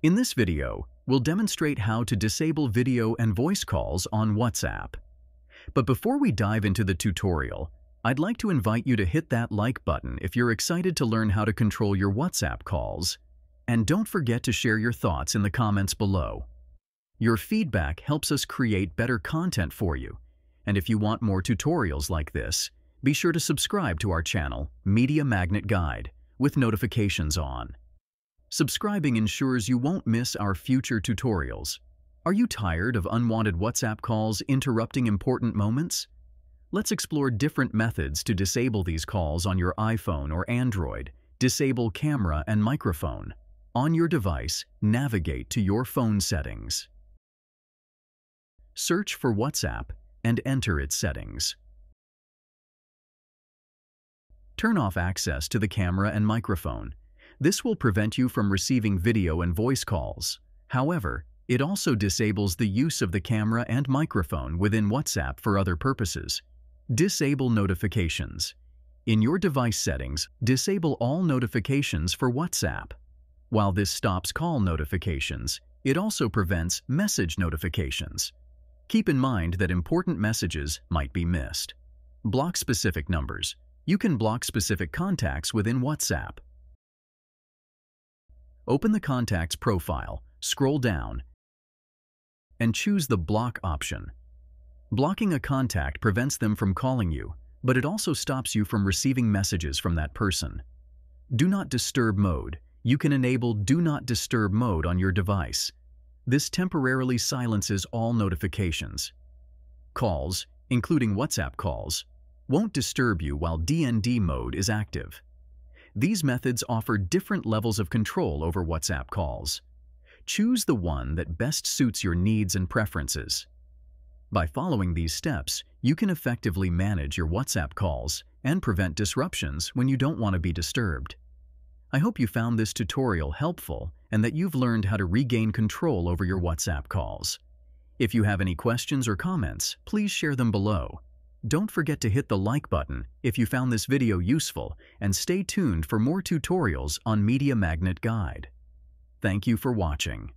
In this video, we'll demonstrate how to disable video and voice calls on WhatsApp. But before we dive into the tutorial, I'd like to invite you to hit that like button if you're excited to learn how to control your WhatsApp calls. And don't forget to share your thoughts in the comments below. Your feedback helps us create better content for you. And if you want more tutorials like this, be sure to subscribe to our channel, Media Magnet Guide, with notifications on. Subscribing ensures you won't miss our future tutorials. Are you tired of unwanted WhatsApp calls interrupting important moments? Let's explore different methods to disable these calls on your iPhone or Android. Disable camera and microphone. On your device, navigate to your phone settings. Search for WhatsApp and enter its settings. Turn off access to the camera and microphone this will prevent you from receiving video and voice calls. However, it also disables the use of the camera and microphone within WhatsApp for other purposes. Disable notifications. In your device settings, disable all notifications for WhatsApp. While this stops call notifications, it also prevents message notifications. Keep in mind that important messages might be missed. Block specific numbers. You can block specific contacts within WhatsApp. Open the contact's profile, scroll down, and choose the Block option. Blocking a contact prevents them from calling you, but it also stops you from receiving messages from that person. Do Not Disturb mode. You can enable Do Not Disturb mode on your device. This temporarily silences all notifications. Calls, including WhatsApp calls, won't disturb you while DND mode is active. These methods offer different levels of control over WhatsApp calls. Choose the one that best suits your needs and preferences. By following these steps, you can effectively manage your WhatsApp calls and prevent disruptions when you don't want to be disturbed. I hope you found this tutorial helpful and that you've learned how to regain control over your WhatsApp calls. If you have any questions or comments, please share them below. Don't forget to hit the like button if you found this video useful and stay tuned for more tutorials on Media Magnet Guide. Thank you for watching.